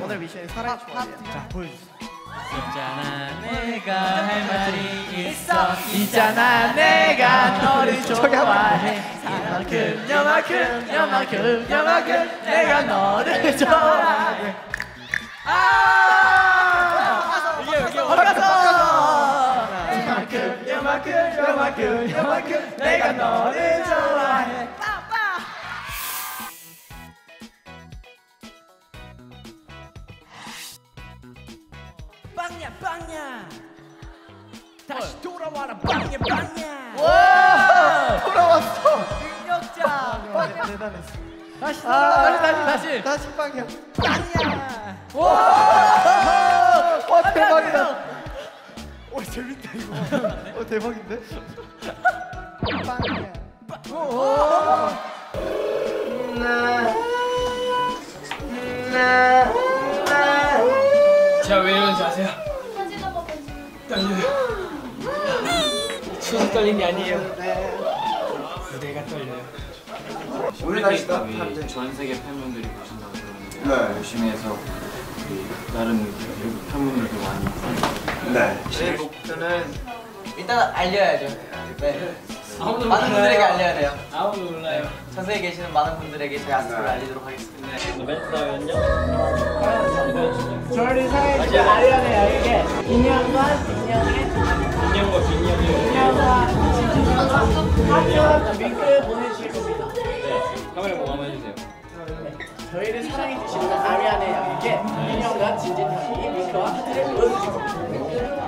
것 오늘 미션이 사랑이 좋아해요. 자 보여주세요. 있잖아 내가 할 말이 있어. 있잖아 내가 너를 좋아해. 이만큼 여만큼 여만큼 여만큼 내가 너를 좋아해. 아! 이게 이게 바꿔서 이만큼 여만큼 여만큼 여만큼 내가 너를 좋아해 빵야 빵야. 다시 돌아와라 빵야 빵야. 와! 돌아왔어. 능력자. 빵야. 대단했어. 다시 아, 다시 다시 다시. 다시 빵야. 빵야. 와, 와 대박이다. 오 재밌다 이거. 어 대박인데? 빵야. 제가 왜 이러는지 아세요? 떨려요. 추워서 떨린 게 아니에요. 무대가 떨려요. 오늘 날씨 따뜻한데 전 세계 팬분들이 보신다고 들었는데 네. 열심히 해서 우리 나름 외국 팬분들도 많이 네 제 목표는 일단 알려야죠. 네. 아무도 많은 분들에게 알려야 돼요. 아무도 몰라요. 전 세계에 계시는 많은 분들에게 저희 아스트를 알리도록 하겠습니다. 저를 사랑해주신 아리안의 야에게 인형과 인형의 인형과 빈형이요. 인형과 하트와 윙크 보내주실 겁니다 네. 카메라 보고 한번 해주세요. 저희를 사랑해주시는 아리안의 양에게 인형과 진진형이 윙크와 하트를 보여주실 겁니다